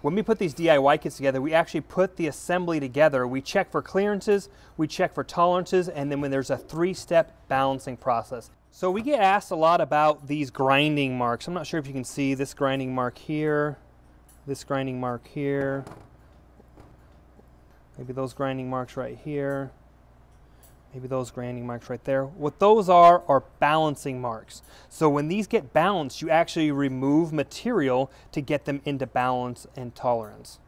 when we put these DIY kits together, we actually put the assembly together. We check for clearances, we check for tolerances, and then when there's a three-step balancing process. So we get asked a lot about these grinding marks. I'm not sure if you can see this grinding mark here, this grinding mark here, maybe those grinding marks right here, maybe those grinding marks right there. What those are are balancing marks. So when these get balanced, you actually remove material to get them into balance and tolerance.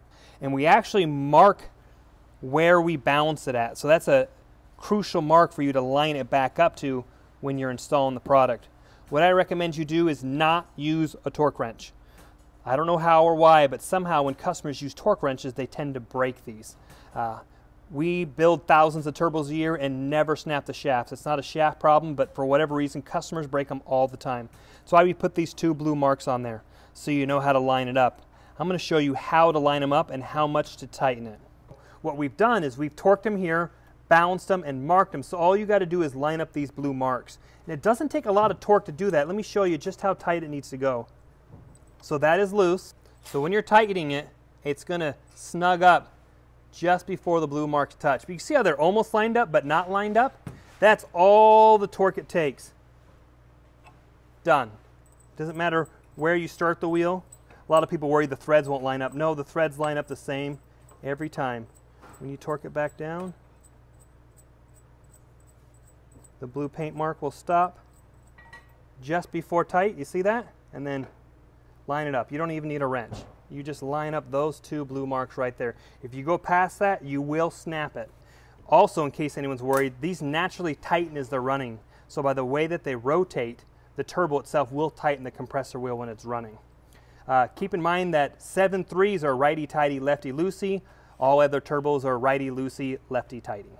And we actually mark where we balance it at. So that's a crucial mark for you to line it back up to when you're installing the product. What I recommend you do is not use a torque wrench. I don't know how or why, but somehow when customers use torque wrenches, they tend to break these. Uh, we build thousands of turbos a year and never snap the shafts. It's not a shaft problem, but for whatever reason, customers break them all the time. So I put these two blue marks on there so you know how to line it up. I'm going to show you how to line them up and how much to tighten it. What we've done is we've torqued them here, balanced them, and marked them. So all you got to do is line up these blue marks. And it doesn't take a lot of torque to do that. Let me show you just how tight it needs to go. So that is loose. So when you're tightening it, it's going to snug up just before the blue marks touch. But you see how they're almost lined up but not lined up? That's all the torque it takes. Done. Doesn't matter where you start the wheel. A lot of people worry the threads won't line up. No, the threads line up the same every time. When you torque it back down, the blue paint mark will stop just before tight. You see that? And then line it up. You don't even need a wrench. You just line up those two blue marks right there. If you go past that, you will snap it. Also, in case anyone's worried, these naturally tighten as they're running. So by the way that they rotate, the turbo itself will tighten the compressor wheel when it's running. Uh, keep in mind that 7.3s are righty-tighty, lefty-loosey. All other turbos are righty-loosey, lefty-tighty.